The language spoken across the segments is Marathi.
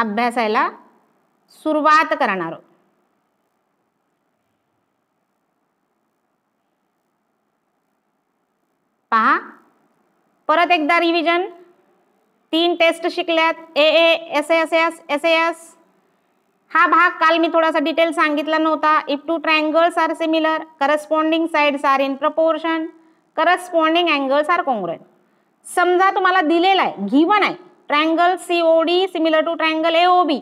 अभ्यासायला सुरुवात करणार. आहोत पहा. परत एकदा रिव्हिजन तीन test शिकल्यात. A A S S S S S हा भाग काल मी थोडासा डिटेल सांगितला नव्हता. If two triangles are similar corresponding sides are in proportion corresponding angles are congruent समजा तुम्हाला दिलेला आहे घिवन आहे triangle C O D similar to triangle A O B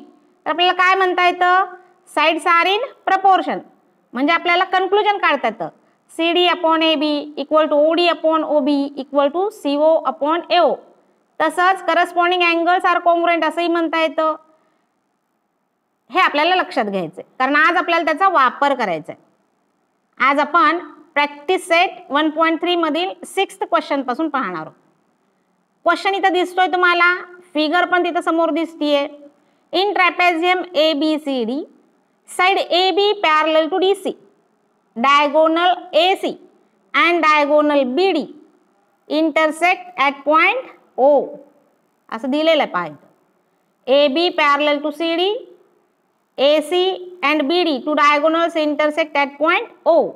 तर आपल्याला काय म्हणता येतं? साईड्स आर इन प्रपोर्शन म्हणजे आपल्याला कन्क्लुजन काढता येतं. C D upon A B equal to O D upon O B equal to C O upon A O तसंच करस्पॉन्डिंग अँगल्स आर कॉंग्रुएंट असंही म्हणता येतं. हे आपल्याला लक्षात घ्यायचं आहे कारण आज आपल्याला त्याचा वापर करायचा आहे आज आपण प्रॅक्टिस सेट वन पॉईंट थ्रीमधील सिक्स्थ क्वेश्चनपासून पाहणार आहोत. क्वेश्चन इथं दिसतोय तुम्हाला. फिगर पण तिथं समोर दिसतीये. In trapezium A B C D side A B parallel to D C diagonal A C and diagonal B D intersect at point O असं दिलेलं आहे पाहिजे A B parallel to C D A C and B D to BD intersect at intersect O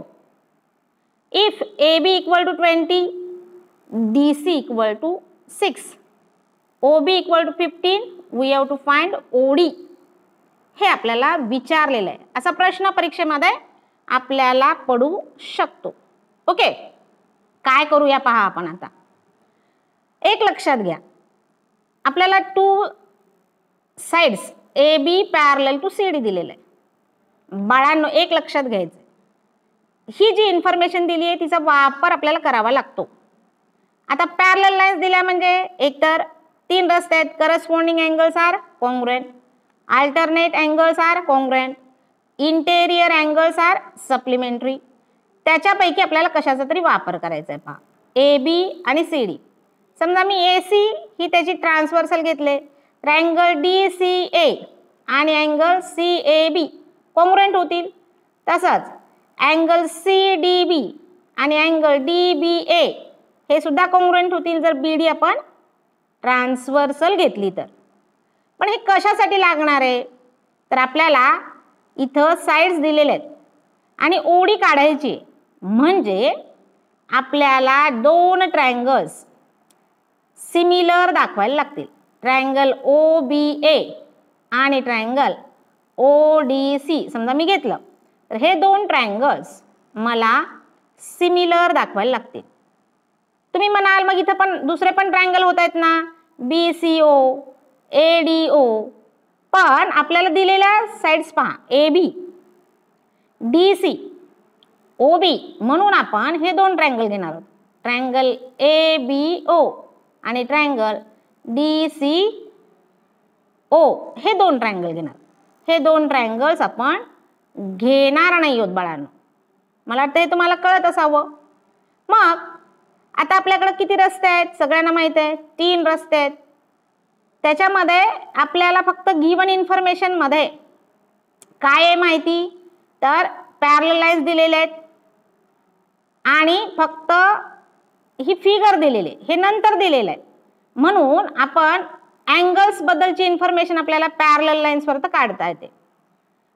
if A If AB equal to 20, DC equal to 6, OB equal to 15, we have to find OD. हे आपल्याला विचारलेलं आहे. असा प्रश्न परीक्षेमध्ये आपल्याला पडू शकतो. ओके? काय करूया पहा आपण आता. एक लक्षात घ्या. आपल्याला two sides A B parallel to C D दिलेलं आहे. बाळांनो एक लक्षात घ्यायचं ही जी इन्फॉर्मेशन दिली आहे तिचा वापर आपल्याला करावा लागतो. आता पॅरल लाईन्स दिल्या म्हणजे एकतर तीन रस्ते आहेत. Corresponding angles are congruent alternate angles are congruent interior angles are supplementary त्याच्यापैकी आपल्याला कशाचा तरी वापर करायचा आहे पहा. ए बी आणि सी डी समजा मी ए सी ही त्याची ट्रान्सवर्सल घेतले. तर अँगल डी सी ए आणि angle C A B congruent होतील. तसंच अँगल सी डी बी आणि अँगल डी बी ए हे सुद्धा कॉंग्रुएंट होतील. जर बी डी आपण ट्रान्सवर्सल घेतली तर. पण हे कशासाठी लागणार आहे? तर आपल्याला इथं साईड्स दिलेल्या आहेत. आणि ओडी काढायची म्हणजे आपल्याला दोन ट्रायंगल्स सिमिलर दाखवायला लागतील. ट्रायंगल ओ बी ए आणि ट्रायंगल ओ डी सी समजा मी घेतलं. तर हे दोन ट्रायंगल्स मला सिमिलर दाखवायला लागतील. तुम्ही म्हणाल मग इथं पण दुसरे पण ट्रायंगल होत आहेत ना? B C O A D O पण आपल्याला दिलेल्या साईड्स पहा A B D C O B म्हणून आपण हे दोन ट्रायंगल घेणार आहोत. ट्रायंगल ए बी ओ आणि ट्रायंगल डी सी ओ हे दोन ट्रायंगल घेणार हे दोन ट्रायंगल्स आपण घेणार नाही आहोत बाळांनो. मला वाटतं हे तुम्हाला कळत असावं. मग आता आपल्याकडे किती रस्ते आहेत? सगळ्यांना माहीत आहे. तीन रस्ते आहेत. त्याच्यामध्ये आपल्याला फक्त गिवन इन्फॉर्मेशनमध्ये काय आहे माहिती? तर पॅरलाइज दिलेले आहेत. आणि फक्त ही फिगर दिलेली हे नंतर दिलेलं आहे. म्हणून आपण अँगल्सबद्दलची इन्फॉर्मेशन आपल्याला पॅरल लाईन्सवर तर काढता येते.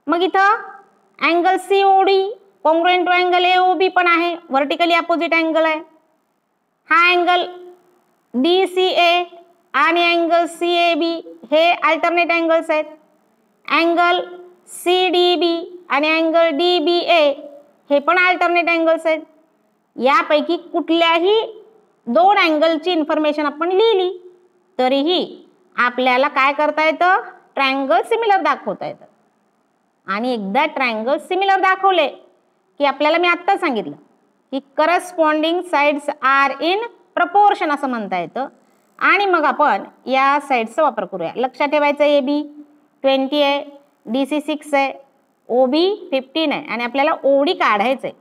मग इथं angle C O D congruent to angle A O B पण आहे. व्हर्टिकली अपोजिट अँगल आहे. हा अँगल डी सी ए आणि अँगल सी ए बी हे अल्टरनेट अँगल्स आहेत. अँगल सी डी बी आणि अँगल डी बी ए हे पण अल्टरनेट अँगल्स आहेत. यापैकी कुठल्याही दोन अँगलची इन्फॉर्मेशन आपण लिहिली तरीही आपल्याला काय करता येतं? ट्रँगल सिमिलर दाखवता येतं. आणि एकदा ट्रँगल सिमिलर दाखवले की आपल्याला मी आत्ता सांगितलं. की corresponding sides are in proportion असं म्हणता येतं. आणि मग आपण या साईड्सचा वापर करूया. लक्षात ठेवायचं ए बी ट्वेंटी आहे. डी सी सिक्स आहे. ओ बी फिफ्टीन आहे. आणि आपल्याला ओडी काढायचं आहे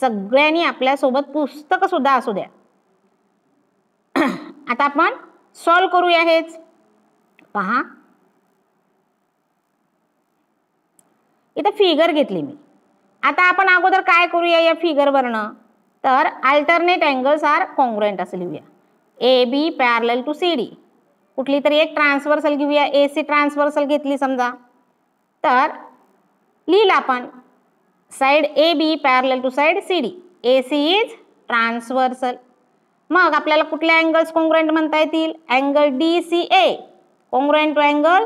सगळ्यांनी आपल्यासोबत पुस्तकं सुद्धा असू द्या. आता आपण सॉल्व करूया हेच. पहा. इथं फिगर घेतली मी. आता आपण अगोदर काय करूया या फिगरवरनं तर अल्टरनेट अँगल्स आर कॉंग्रुएंट असं लिहूया. A B parallel to C D कुठली तरी एक ट्रान्सवर्सल घेऊया. ए सी ट्रान्सवर्सल घेतली समजा. तर लिहिलं आपण. Side A B parallel to side C D A C is transversal मग आपल्याला कुठल्या अँगल्स कॉन्ग्रुएंट म्हणता येतील? Angle D C A congruent to angle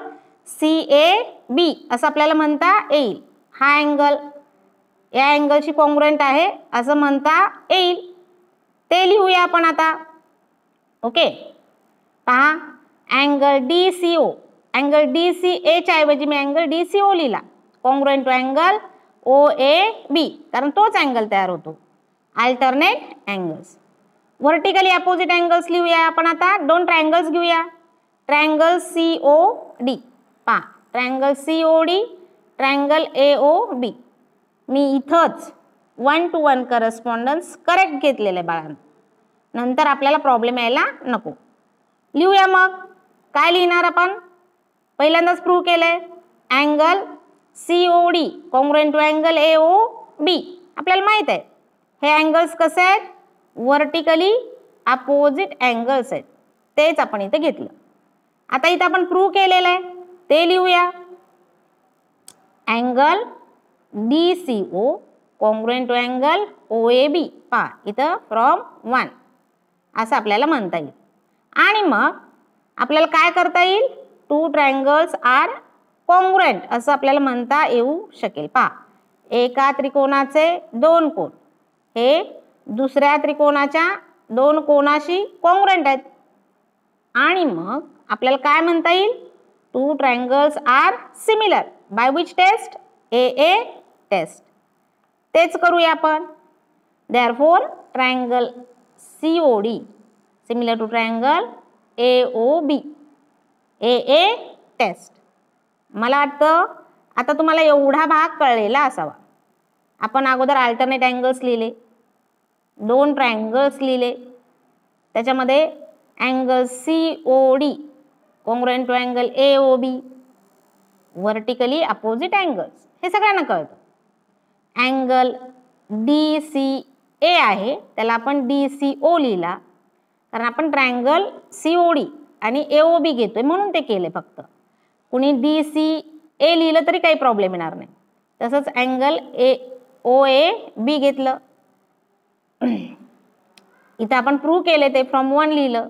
C A B असं आपल्याला म्हणता येईल. हा अँगल या अँगलशी कॉन्ग्रुएंट आहे असं म्हणता येईल. ते लिहूया आपण आता. ओके पहा angle D C O angle D C एच्या ऐवजी मी अँगल डी सी ओ लिहिला. Congruent to angle O A B कारण तोच अँगल तयार होतो. Alternate angles vertically opposite angles लिहूया आपण आता. दोन ट्रँगल्स घेऊया. ट्रँगल सी ओ डी पहा triangle C O D triangle A O B मी इथंच one to one correspondence correct घेतलेलं आहे बाळांना. नंतर आपल्याला प्रॉब्लेम यायला नको. लिहूया मग. काय लिहिणार आपण? पहिल्यांदाच प्रूव्ह केलं आहे angle C O D congruent to angle A O B आपल्याला माहीत आहे. हे अँगल्स कसे आहेत? वर्टिकली अपोजिट अँगल्स आहेत. तेच आपण इथे घेतलं. आता इथं आपण प्रूव्ह केलेलं आहे. ते लिहूया. Angle D C O congruent to angle O A B पा इथं फ्रॉम वन असं आपल्याला म्हणता येईल. आणि मग आपल्याला काय करता येईल? टू ट्रायंगल्स आर कॉन्ग्रुएंट असं आपल्याला म्हणता येऊ शकेल. पहा एका त्रिकोणाचे दोन कोण हे दुसऱ्या त्रिकोणाच्या दोन कोणाशी कॉन्ग्रुएंट आहेत. आणि मग आपल्याला काय म्हणता येईल? Two triangles are similar by which test A A test. तेच करूया आपण. Therefore triangle C O D similar to triangle A O B A A test मला वाटतं आता तुम्हाला एवढा भाग कळलेला असावा. आपण अगोदर अल्टरनेट अँगल्स लिहिले. दोन ट्रायंगल्स लिहिले. त्याच्यामध्ये angle C O D congruent to angle A O B vertically opposite angles हे सगळ्यांना कळतं. अँगल डी सी ए आहे त्याला आपण डी सी ओ लिहिला. कारण आपण ट्रँगल सी ओ डी आणि ए ओ बी घेतोय म्हणून ते केले फक्त. कुणी डी सी ए लिहिलं तरी काही प्रॉब्लेम येणार नाही. तसंच अँगल ए ओ ए बी घेतलं. इथं आपण प्रूव्ह केले ते फ्रॉम वन लिहिलं.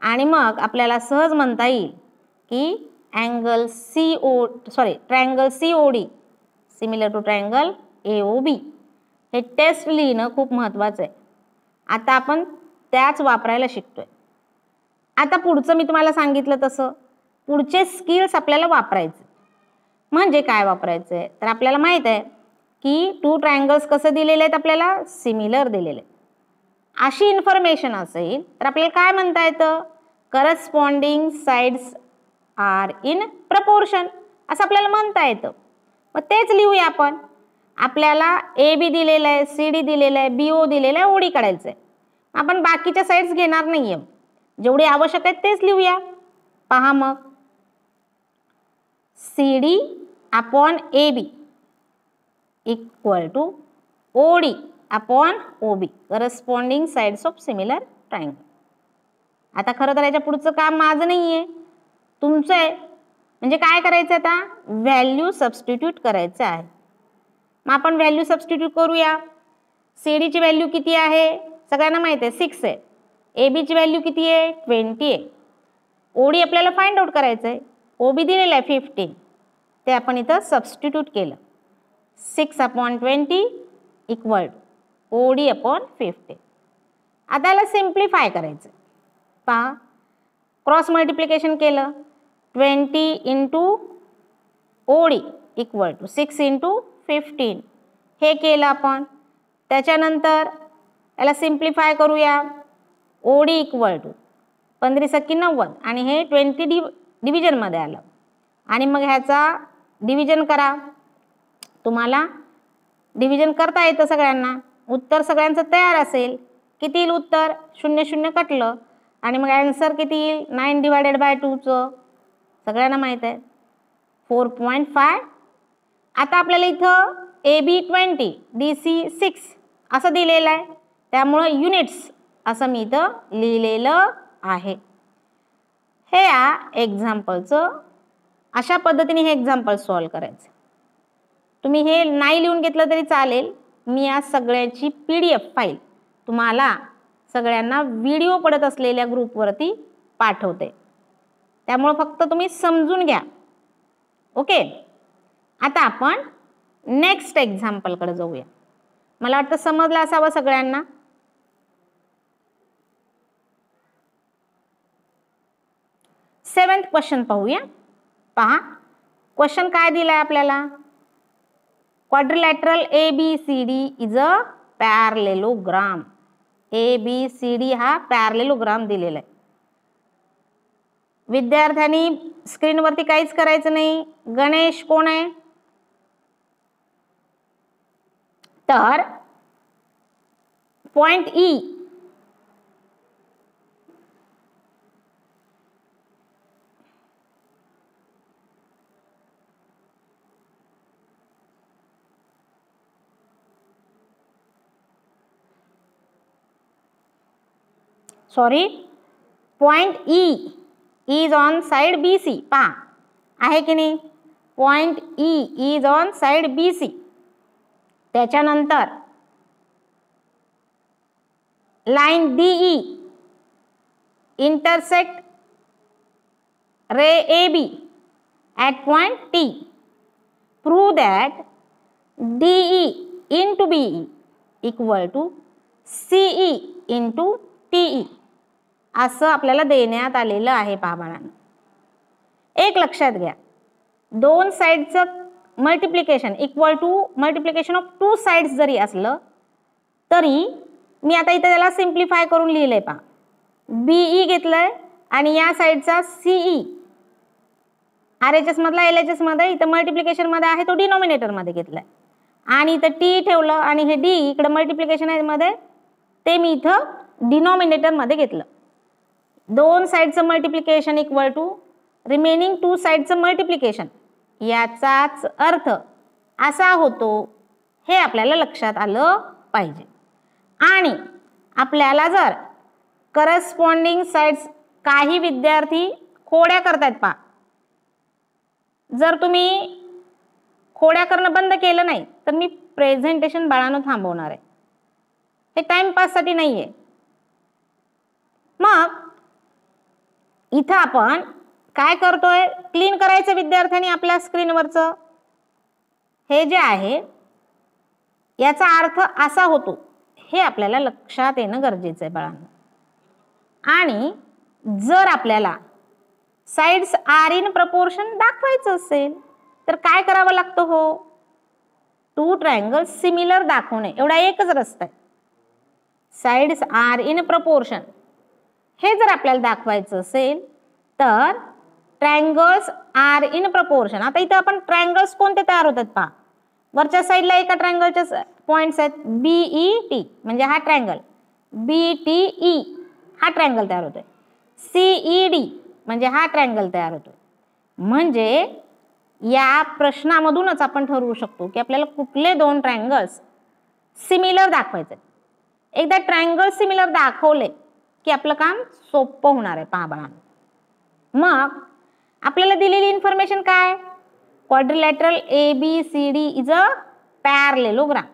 आणि मग आपल्याला सहज म्हणता येईल की angle C O sorry triangle C O D similar to triangle A O B. हे टेस्ट लिहिणं खूप महत्त्वाचं आहे. आता आपण त्याच वापरायला शिकतोय. आता पुढचं मी तुम्हाला सांगितलं तसं. पुढचे स्किल्स आपल्याला वापरायचे. म्हणजे काय वापरायचं? आहे तर आपल्याला माहीत आहे की टू ट्रायंगल्स कसं दिलेले आहेत आपल्याला? सिमिलर दिलेले आहेत. अशी इन्फॉर्मेशन असेल तर आपल्याला काय म्हणता येतं? Corresponding sides are in proportion असं आपल्याला म्हणता येतं. मग तेच लिहूया आपण. आपल्याला ए बी दिलेलं आहे सी डी दिलेलं आहे बी ओ दिलेलं आहे ओडी काढायचं आहे आपण बाकीच्या साईड्स घेणार नाही आहे जेवढे आवश्यक आहेत तेच लिहूया. पहा मग. C D upon A B equal to O D upon O B corresponding sides of similar triangle आता खरं तर याच्या पुढचं काम माझं नाही आहे तुमचं आहे. म्हणजे काय करायचं आता? व्हॅल्यू सबस्टिट्यूट करायचं आहे. मग आपण व्हॅल्यू सबस्टिट्यूट करूया. सी डीची व्हॅल्यू किती आहे? सगळ्यांना माहीत आहे सिक्स आहे. ए बीची व्हॅल्यू किती आहे? ट्वेंटी आहे. ओ डी आपल्याला फाइंड आउट करायचं आहे ओ बी दिलेलं आहे फिफ्टीन ते आपण इथं सबस्टिट्यूट केलं. Six upon twenty equal O D upon fifty आता याला सिम्प्लिफाय करायचं पहा. क्रॉस मल्टिप्लिकेशन केलं. Twenty into O D equal to six into fifteen हे केलं आपण. त्याच्यानंतर याला सिम्प्लिफाय करूया. ओ डी इक्वल टू पंधरी सक्की नव्वद. आणि हे ट्वेंटी डि डिव्हिजनमध्ये आलं. आणि मग ह्याचा डिव्हिजन करा. तुम्हाला डिव्हिजन करता येतं सगळ्यांना. उत्तर सगळ्यांचं तयार असेल. किती येईल उत्तर? शून्य शून्य कटलं. आणि मग ॲन्सर किती येईल? नाईन डिवायडेड बाय टूचं सगळ्यांना माहीत आहे. फोर पॉईंट फाय आता आपल्याला इथं A B twenty D C six असं दिलेलं आहे. त्यामुळं युनिट्स असं मी इथं लिहिलेलं आहे. हे या एक्झाम्पलचं अशा पद्धतीने हे एक्झाम्पल सॉल्व करायचं. तुम्ही हे नाही लिहून घेतलं तरी चालेल. मी या सगळ्याची पी डी एफ फाईल तुम्हाला सगळ्यांना व्हिडिओ पडत असलेल्या ग्रुपवरती पाठवते. त्यामुळं फक्त तुम्ही समजून घ्या. ओके? आता आपण नेक्स्ट एक्झाम्पलकडे जाऊया. मला वाटतं समजलं असावं सगळ्यांना? सेवन्थ क्वेश्चन पाहूया. पहा क्वेश्चन काय दिलाय आपल्याला? Quadrilateral A B C D is a parallelogram A B C D हा पॅरलेलोग्राम दिलेला आहे विद्यार्थ्यांनी स्क्रीनवरती काहीच करायचं नाही. गणेश कोण आहे? तर point E. Sorry point E is on side B C पहा, आहे की नाही? Point E is on side B C त्याच्यानंतर line D E intersect ray A B at point T prove that D E into B E equal to CE into T E असं आपल्याला देण्यात आलेलं आहे पहा एक लक्षात घ्या. दोन साईडचं multiplication equal to multiplication of two sides जरी असलं तरी मी आता इथं त्याला सिम्प्लिफाय करून लिहिलंय पहा. बीई घेतलंय आणि या साईडचा सीई आर एच एसमधला एल एच एसमध्ये इथं मल्टिप्लिकेशनमध्ये आहे तो डिनॉमिनेटरमध्ये घेतलाय. आणि इथं टी ठेवलं आणि हे डी इकडं मल्टिप्लिकेशनमध्ये ते मी इथं डिनॉमिनेटरमध्ये घेतलं. दोन साईडचं multiplication equal to remaining two साईडचं multiplication याचाच अर्थ असा होतो हे आपल्याला लक्षात आलं पाहिजे. आणि आपल्याला जर करस्पॉन्डिंग साईड्स काही विद्यार्थी खोड्या करतायत पा जर तुम्ही खोड्या करणं बंद केलं नाही तर मी प्रेझेंटेशन बाळानं थांबवणार आहे. हे टाइमपाससाठी नाही आहे मग इथं आपण काय करतोय? क्लीन करायचं विद्यार्थ्यांनी आपल्या स्क्रीनवरचं हे जे आहे याचा अर्थ असा होतो. हे आपल्याला लक्षात येणं गरजेचं आहे बाळांना. आणि जर आपल्याला साईड्स आर इन प्रपोर्शन दाखवायचं असेल तर काय करावं लागतं हो? टू ट्रायंगल सिमिलर दाखवणे. एवढा एकच रस्ता आहे. साईड्स आर इन प्रपोर्शन हे जर आपल्याला दाखवायचं असेल तर ट्रँगल्स आर इन प्रपोर्शन आता इथं आपण ट्रँगल्स कोणते तयार होतात पहा. वरच्या साईडला एका ट्रँगलच्या पॉईंट्स आहेत. बीई टी e, म्हणजे हा ट्रँगल बी टी ई हा ट्रँगल तयार होतोय. सीई डी e, म्हणजे हा ट्रँगल तयार होतो म्हणजे या प्रश्नामधूनच आपण ठरवू शकतो की आपल्याला कुठले दोन ट्रँगल्स सिमिलर दाखवायचे एकदा ट्रँगल सिमिलर दाखवले की आपलं काम सोपं होणार आहे पहा मग आपल्याला दिलेली इन्फॉर्मेशन काय? Quadrilateral A B C D is a parallelogram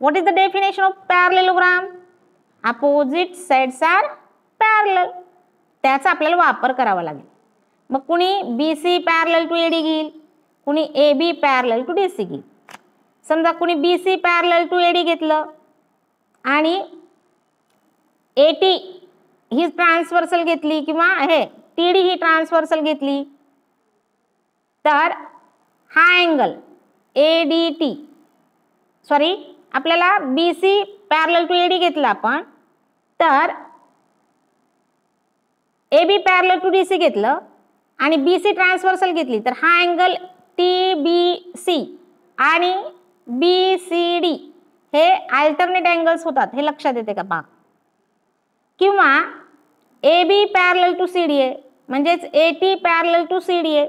what is the definition of parallelogram opposite sides are parallel त्याचा आपल्याला वापर करावा लागेल. मग कुणी B C parallel to A D घेईल? कुणी A B parallel to D C घेईल? समजा कुणी B C parallel to A D घेतलं आणि ए टी ही ट्रान्सवर्सल घेतली किंवा हे डी ही ट्रान्सवर्सल घेतली. तर हा angle A D T sorry आपल्याला B C parallel to A D घेतला आपण. तर A B parallel to D C घेतलं आणि बी सी ट्रान्सवर्सल घेतली. तर हा अँगल टी बी सी आणि बी सी डी हे अल्टरनेट अँगल्स होतात. हे लक्षात येते का पहा? किंवा A B parallel to C D A म्हणजेच A T parallel to C D A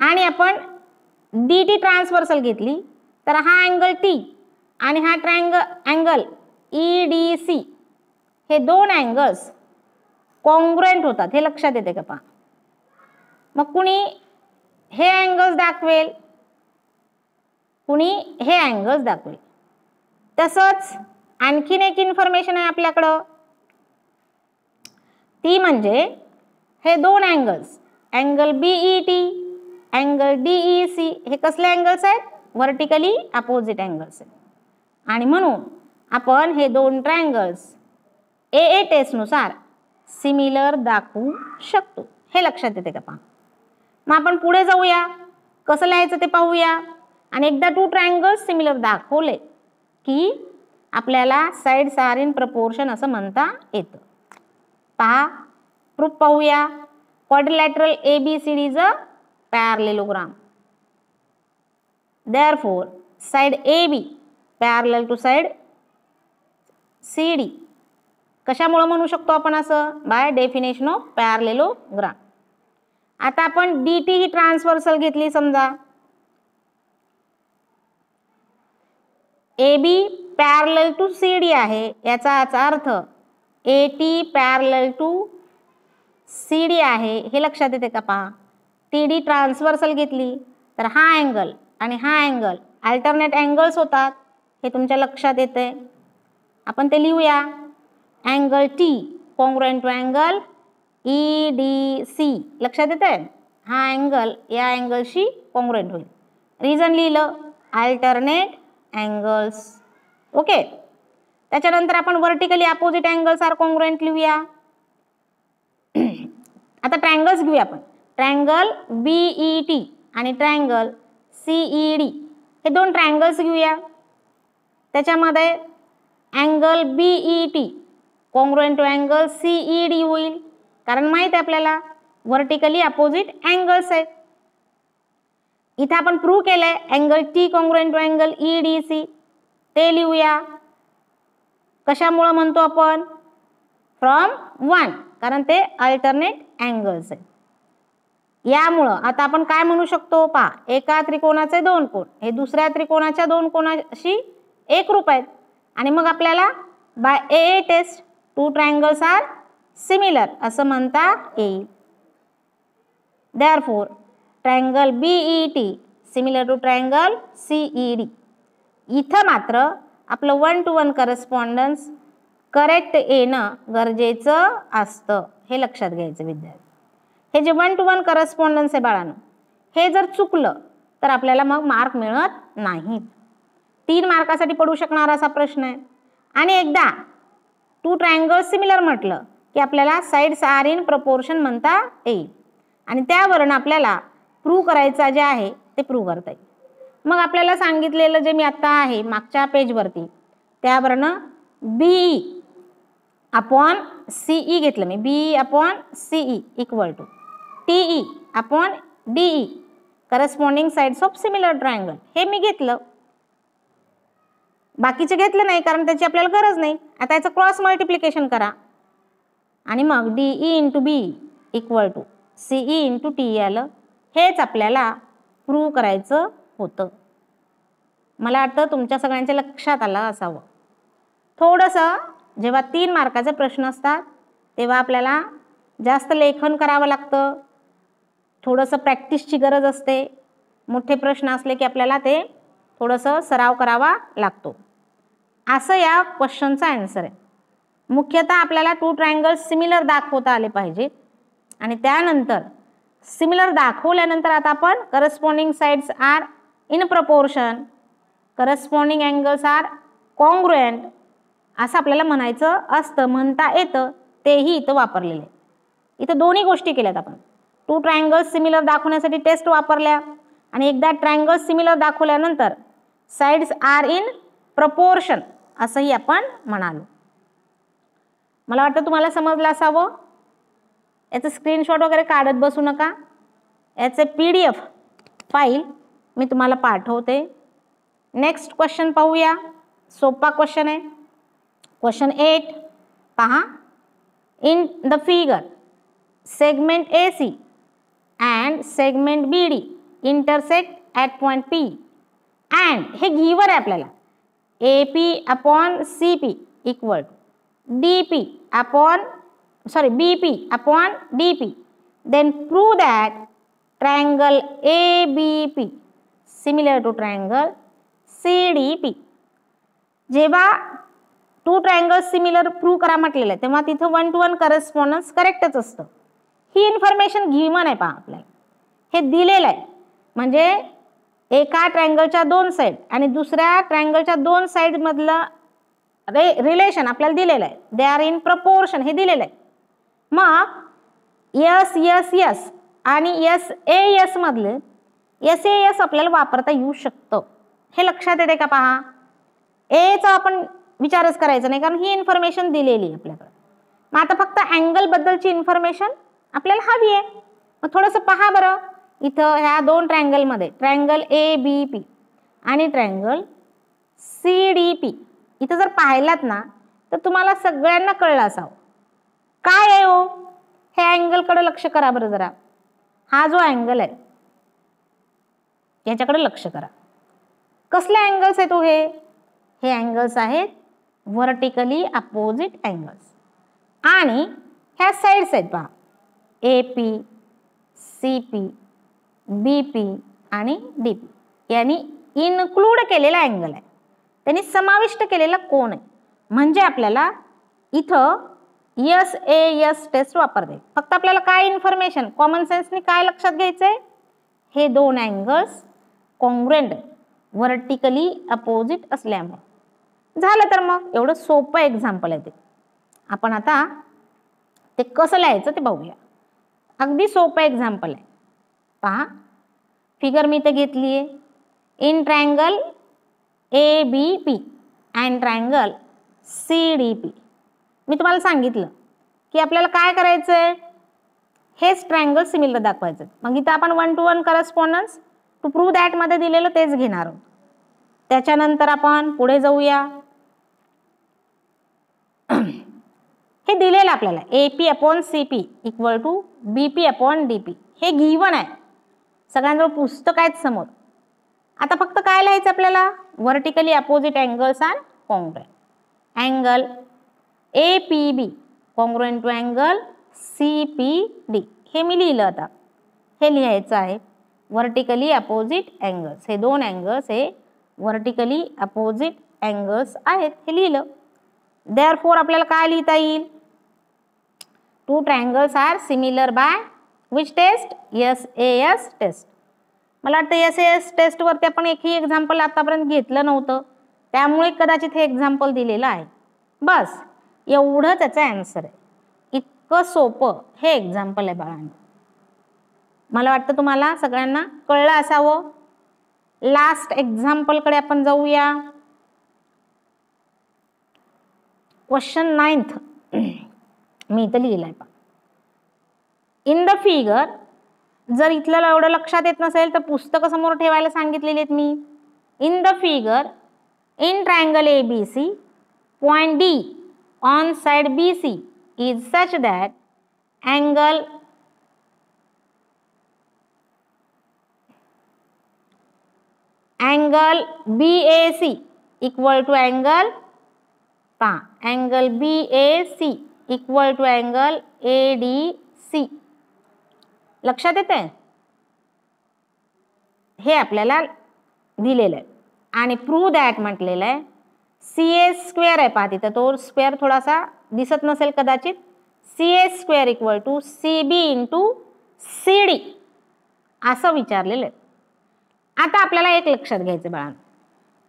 आणि आपण डी टी ट्रान्सवर्सल घेतली तर हा अँगल टी आणि हा ट्रँग अँगल ई डी सी हे दोन अँगल्स कॉन्ग्रुएंट होतात. हे लक्षात येते का पहा? मग कुणी हे अँगल्स दाखवेल? कुणी हे अँगल्स दाखवेल? तसंच आणखीन एक इन्फॉर्मेशन आहे आपल्याकडं. ती म्हणजे हे दोन angles angle BE T angle DE C हे कसले अँगल्स आहेत? व्हर्टिकली अपोजिट अँगल्स आहेत. आणि म्हणून आपण हे दोन ट्रँगल्स ए ए टेस्टनुसार सिमिलर दाखवू शकतो. हे लक्षात येते का पहा? मग आपण पुढे जाऊया. कसं लिहायचं ते पाहूया. आणि एकदा टू ट्रायंगल्स सिमिलर दाखवले की आपल्याला साईड्स आर इन प्रपोर्शन असं म्हणता येतं. पहा. प्रूफ पाहूया. Quadrilateral A B C D is a parallelogram therefore side A B parallel to side C D कशामुळं म्हणू शकतो आपण असं? बाय डेफिनेशन ऑफ पॅरलेलोग्राम आता आपण डी टी ही ट्रान्सवर्सल घेतली समजा. A B parallel to C D आहे. याचा अर्थ A T parallel to C D आहे हे लक्षात येते का पहा? टी डी ट्रान्सवर्सल घेतली तर हा अँगल आणि हा अँगल अल्टरनेट अँगल्स होतात हे तुमच्या लक्षात येते. आपण ते लिहूया. Angle T congruent to angle E D C लक्षात येते हा अँगल या अँगलशी कॉंग्रुएंट होईल. रिझन लिहिलं अल्टरनेट अँगल्स ओके त्याच्यानंतर आपण vertically opposite angles are congruent लिहूया. आता ट्रँगल्स घेऊया आपण. ट्रँगल बीई टी आणि ट्रँगल सीई डी हे दोन ट्रँगल्स घेऊया. त्याच्यामध्ये angle B E T congruent to angle C E D होईल. कारण माहीत आहे आपल्याला व्हर्टिकली अपोजिट अँगल्स आहेत. इथं आपण प्रूव्ह केलं आहे angle T congruent to angle E D C ते लिहूया. कशामुळं म्हणतो आपण? फ्रॉम वन कारण ते अल्टरनेट अँगल्स आहेत. यामुळं आता आपण काय म्हणू शकतो? पा एका त्रिकोणाचे दोन कोण हे दुसऱ्या त्रिकोणाच्या दोन कोणाशी एक रूप आहेत. आणि मग आपल्याला by A A test two triangles are similar असं म्हणता येईल. Therefore triangle B E T similar to triangle C E D इथं मात्र आपलं one to one correspondence correct येणं गरजेचं असतं. हे लक्षात घ्यायचं विद्यार्थी. हे जे वन टू वन करस्पॉन्डन्स आहे बाळानं हे जर चुकलं तर आपल्याला मग मार्क मिळत नाहीत. तीन मार्कासाठी पडू शकणार असा प्रश्न आहे. आणि एकदा टू ट्रायंगल सिमिलर म्हटलं की आपल्याला साईड्स आर इन प्रपोर्शन म्हणता येईल. आणि त्यावरून आपल्याला प्रूव्ह करायचा जे आहे ते प्रूव्ह करता येईल. मग आपल्याला सांगितलेलं जे मी आत्ता आहे मागच्या पेजवरती त्यावरनं बी अपॉन सीई घेतलं मी. B upon C E equal to T E upon D E corresponding sides of similar triangle हे मी घेतलं. बाकीचे घेतलं नाही कारण त्याची आपल्याला गरज नाही. आता याचं क्रॉस मल्टिप्लिकेशन करा. आणि मग D E into B equal to C E into T आलं. हेच आपल्याला प्रूव्ह करायचं होतं. मला वाटतं तुमच्या सगळ्यांच्या लक्षात आलं असावं. थोडंसं जेव्हा तीन मार्काचे प्रश्न असतात तेव्हा आपल्याला जास्त लेखन करावं लागतं. थोडंसं प्रॅक्टिसची गरज असते. मोठे प्रश्न असले की आपल्याला ते थोडंसं सराव करावा लागतो. असं या क्वेश्चनचा आन्सर आहे. मुख्यतः आपल्याला टू ट्रायंगल्स सिमिलर दाखवता आले पाहिजेत. आणि त्यानंतर सिमिलर दाखवल्यानंतर आता आपण corresponding sides are in proportion corresponding angles are congruent असं आपल्याला म्हणायचं असतं म्हणता येतं तेही इथं वापरलेलं आहे. इथं दोन्ही गोष्टी केल्यात आपण. टू ट्रायंगल्स सिमिलर दाखवण्यासाठी टेस्ट वापरल्या आणि एकदा ट्रँगल्स सिमिलर दाखवल्यानंतर साईड्स आर इन प्रपोर्शन असंही आपण म्हणालो. मला वाटतं तुम्हाला समजलं असावं? याचं स्क्रीनशॉट वगैरे काढत बसू नका. याचे पी डी एफ फाईल मी तुम्हाला पाठवते. नेक्स्ट क्वेश्चन पाहूया. सोपा क्वेश्चन आहे. क्वेश्चन एट पहा in the figure segment A C and segment B D intersect at point P and हे गिवर आहे आपल्याला A P upon C P equal to D P upon sorry BP upon DP. Then prove that triangle ABP similar to triangle CDP. जेव्हा टू ट्रायंगल सिमिलर प्रूव्ह करा म्हटलेलं आहे. तेव्हा तिथं वन टू वन करस्पॉन्डन्स करेक्टच असतं. ही इन्फॉर्मेशन गिवन आहे पहा आपल्याला. हे दिलेलं आहे. म्हणजे एका ट्रायंगलच्या दोन साईड आणि दुसऱ्या ट्रायंगलच्या दोन साईडमधलं रे रिलेशन आपल्याला दिलेलं आहे. दे आर इन प्रपोर्शन हे दिलेलं आहे. मग यस यस यस आणि यस ए यस मधले ए यस आपल्याला वापरता येऊ शकतं. हे लक्षात येते का पहा? एचं आपण विचारच करायचा नाही कारण ही इन्फॉर्मेशन दिलेली आहे आपल्याकडे. मग आता फक्त अँगलबद्दलची इन्फॉर्मेशन आपल्याला हवी आहे. मग थोडंसं पहा बरं. इथं ह्या दोन ट्रँगलमध्ये ट्रँगल ए बी पी आणि ट्रँगल सी डी पी इथं जर पाहिलात ना तर तुम्हाला सगळ्यांना कळलं असावं. काय आहे हो? हे अँगलकडे लक्ष करा बरं जरा. हा जो अँगल आहे याच्याकडे लक्ष करा. कसले अँगल्स आहेत तो हे? हे अँगल्स आहेत व्हर्टिकली अपोजिट अँगल्स आणि ह्या साईड्स आहेत पहा. A P C P B P आणि डी पी यांनी इन्क्लूड केलेला अँगल आहे. त्यांनी समाविष्ट केलेला कोण आहे. म्हणजे आपल्याला इथं यस ए यस टेस्ट वापरते. फक्त आपल्याला काय इन्फॉर्मेशन कॉमन सेन्सने काय लक्षात घ्यायचं आहे हे दोन अँगल्स कॉन्ग्रेंट व्हर्टिकली अपोजिट असल्यामुळे. झालं तर मग? एवढं सोपं एक्झाम्पल आहे ते. आपण आता ते कसं लिहायचं ते बघूया. अगदी सोपं एक्झाम्पल आहे. पहा. फिगर मी इथे घेतली आहे in triangle A B P and triangle C D P मी तुम्हाला सांगितलं की आपल्याला काय करायचं आहे हेच ट्रायंगल सिमिलर दाखवायचं मग इथं आपण one to one correspondence to prove दॅटमध्ये दिलेलं तेच घेणार आहोत. त्याच्यानंतर आपण पुढे जाऊया. हे दिलेलं आपल्याला. A P upon C P equal to B P upon D P हे गिवन आहे. सगळ्यांजवळ पुस्तक आहेत समोर. आता फक्त काय लिहायचं आपल्याला? Vertically opposite angles are congruent angle A P B congruent to angle C P D हे मी लिहिलं आता. हे लिहायचं आहे व्हर्टिकली अपोजिट अँगल्स हे दोन अँगल्स हे व्हर्टिकली अपोजिट अँगल्स आहेत. हे लिहिलं. देअर फोर आपल्याला काय लिहिता येईल? Two triangles are similar by which test S A S test मला वाटतं एस ए एस टेस्टवरती आपण एकही एक्झाम्पल आतापर्यंत घेतलं नव्हतं. त्यामुळे कदाचित हे एक्झाम्पल दिलेलं आहे. बस एवढं त्याचं ॲन्सर आहे. इतकं सोपं हे एक्झाम्पल आहे बाळांनी. मला वाटतं तुम्हाला सगळ्यांना कळलं असावं. लास्ट एक्झाम्पलकडे आपण जाऊया. क्वेश्चन नाईन्थ मी इथं लिहिलं आहे पा इन द फिगर जर इथलं एवढं लक्षात येत नसेल तर पुस्तकं समोर ठेवायला सांगितलेली आहेत मी. In the figure in triangle A B C point D on side B C is such that angle angle B A C equal to angle पा angle B A C equal to angle A D C लक्षात येते हे आपल्याला दिलेलं आहे. आणि प्रू दॅट म्हटलेलं आहे. सी ए स्क्वेअर आहे. पहा तिथं तो स्क्वेअर थोडासा दिसत नसेल कदाचित. C A square equal to C B into C D असं विचारलेलं आहे. आता आपल्याला एक लक्षात घ्यायचं बाळा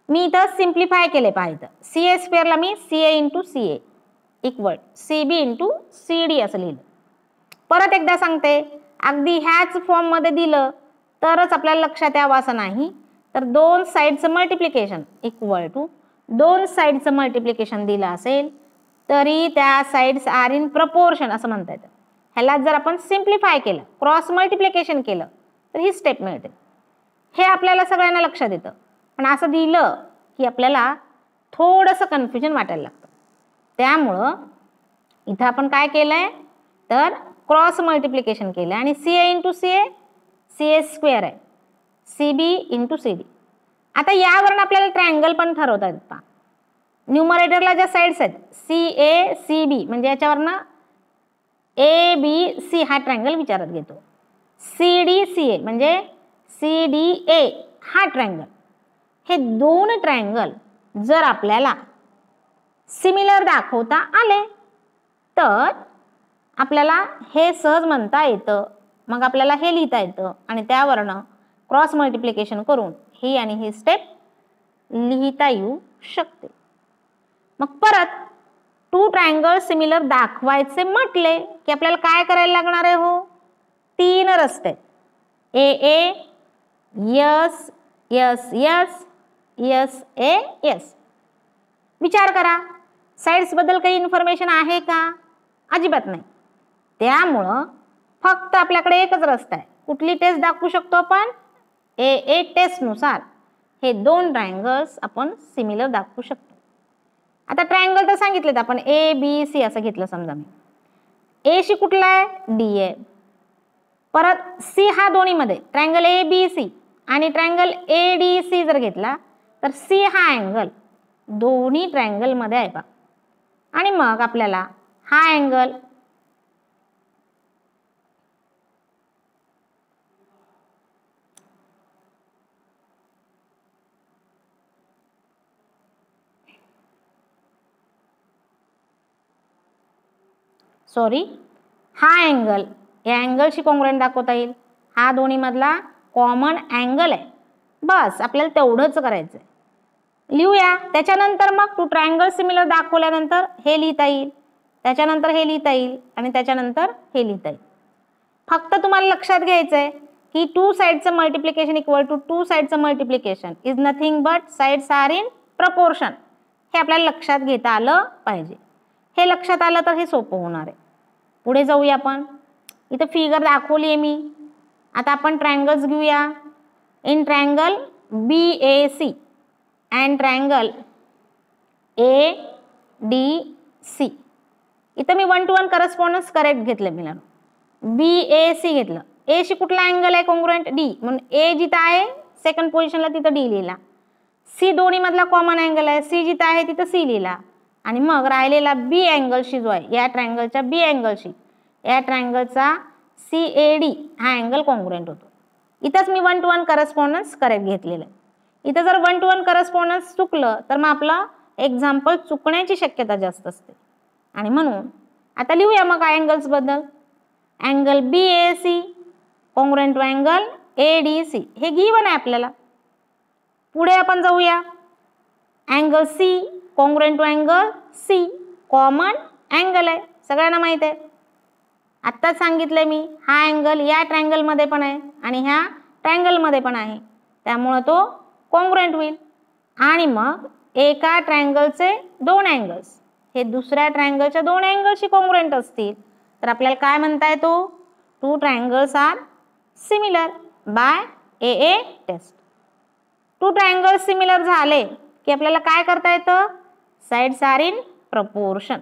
मी इथं सिम्प्लिफाय केले पहा इथं. सी ए स्क्वेअरला मी C A into C A equal C B into C D असं लिहिलं. परत एकदा सांगते अगदी ह्याच फॉर्ममध्ये दिलं तरच आपल्याला लक्षात यावं असं नाही. तर दोन साईडचं मल्टिप्लिकेशन इक्वल टू दोन साईडचं मल्टिप्लिकेशन दिलं असेल तरी त्या साईड्स आर इन प्रपोर्शन असं म्हणता येतं ह्याला जर आपण सिम्प्लिफाय केलं क्रॉस मल्टिप्लिकेशन केलं तर ही स्टेप मिळते. हे आपल्याला सगळ्यांना लक्षात येतं. पण असं दिलं की आपल्याला थोडंसं कन्फ्युजन वाटायला लागतं. त्यामुळं इथं आपण काय केलं आहे तर क्रॉस मल्टिप्लिकेशन केलं आहे आणि C A into C A C A square आहे. C B into C D आता यावरून आपल्याला ट्रायंगल पण ठरवता येत पहा. न्यूमरेटरला ज्या साईड्स आहेत सी ए सी बी म्हणजे याच्यावरनं ए बी सी हा ट्रँगल विचारात घेतो. सी डी सी ए म्हणजे सी डी ए हा ट्रँगल. हे दोन ट्रँगल जर आपल्याला सिमिलर दाखवता आले. तर आपल्याला हे सहज म्हणता येतं. मग आपल्याला हे लिहिता येतं. आणि त्यावरनं क्रॉस मल्टिप्लिकेशन करून ही आणि ही स्टेप लिहिता येऊ शकते. मग परत टू ट्रायंगल सिमिलर दाखवायचे म्हटले की आपल्याला काय करायला लागणार आहे हो? तीन रस्ते. A A S S S S A S विचार करा. साईड्सबद्दल काही इन्फॉर्मेशन आहे का? अजिबात नाही. त्यामुळं फक्त आपल्याकडे एकच रस्ता आहे. कुठली टेस्ट दाखवू शकतो आपण? ए ए टेस्टनुसार हे दोन ट्रायंगल्स आपण सिमिलर दाखवू शकतो. आता ट्रायंगल तर सांगितलेत आपण ए बी सी असं घेतलं समजा मी. ए शी कुठला आहे? डी ए परत सी हा दोन्हीमध्ये. ट्रायंगल ए बी सी आणि ट्रायंगल ए डी सी जर घेतला तर सी हा अँगल दोन्ही ट्रँगलमध्ये आहे बा आणि मग आपल्याला हा अँगल सॉरी हा अँगल या अँगलशी कॉन्ग्रेंट दाखवता येईल. हा दोन्हीमधला कॉमन अँगल आहे. बस आपल्याला तेवढंच करायचं आहे लिहूया. त्याच्यानंतर मग टू ट्रायंगल सिमिलर दाखवल्यानंतर हे लिहिता येईल. त्याच्यानंतर हे लिहिता येईल आणि त्याच्यानंतर हे लिहिता येईल. फक्त तुम्हाला लक्षात घ्यायचं आहे की टू साईडचं multiplication equal to two साईडचं multiplication is nothing but sides are in proportion हे आपल्याला लक्षात घेता आलं पाहिजे. हे लक्षात आलं तर हे सोपं होणार आहे. पुढे जाऊया आपण. इथं फिगर दाखवली आहे मी. आता आपण ट्रँगल्स घेऊया. In triangle B A C and triangle A D C इथं मी one to one correspondence correct घेतलं मी बी ए सी घेतलं. ए शी कुठला अँगल आहे कॉन्ग्रुएंट डी म्हणून ए जिथं आहे सेकंड पोझिशनला तिथं डी लिहिला. सी दोन्हीमधला कॉमन अँगल आहे. सी जिथं आहे तिथं सी लिहिला. आणि मग राहिलेला बी अँगलशी जो आहे या ट्रँगलच्या बी अँगलशी या ट्रँगलचा सी ए डी हा अँगल कॉन्ग्रुएंट होतो. इथंच मी one to one correspondence correct घेतलेलं आहे. इथं जर वन टू वन करस्पॉन्डन्स चुकलं तर मग आपलं एक्झाम्पल चुकण्याची शक्यता जास्त असते. आणि म्हणून आता लिहूया मग अँगल्सबद्दल angle B A C congruent to angle A D C हे गिवन आहे आपल्याला. पुढे आपण जाऊया. Angle C congruent to angle C common angle आहे. सगळ्यांना माहीत आहे? आत्ताच सांगितलं मी हा अँगल या ट्रँगलमध्ये पण आहे आणि ह्या ट्रँगलमध्ये पण आहे. त्यामुळं तो कॉन्ग्रंट होईल. आणि मग एका ट्रँगलचे दोन अँगल्स हे दुसऱ्या ट्रँगलच्या दोन अँगलशी कॉन्ग्रंट असतील. तर आपल्याला काय म्हणता येतो two triangles are similar by A A test two triangle similar झाले की आपल्याला काय करता येतं? साईड्स आर इन प्रपोर्शन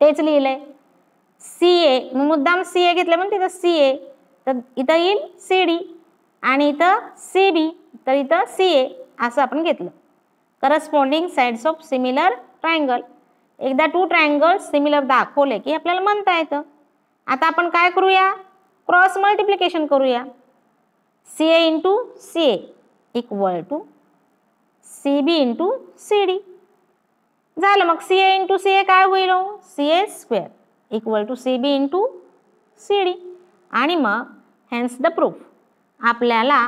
तेच लिहिलंय. सी ए मुद्दाम सी ए घेतलं म्हणून तिथं सी ए तर इथं येईल सी डी आणि इथं सी बी तर इथं सी ए असं आपण घेतलं. Corresponding sides of similar triangle एकदा टू ट्रायंगल सिमिलर दाखवले की आपल्याला म्हणता येतं. आता आपण काय करूया? क्रॉस मल्टिप्लिकेशन करूया. C A into C A equal to C B into C D झालं मग C A into C A काय होईल C A square equal to C B into C D आणि मग हॅन्स द प्रूफ आपल्याला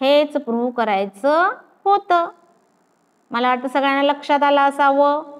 हेच प्रूव्ह करायचं होतं. मला वाटतं सगळ्यांना लक्षात आलं असावं.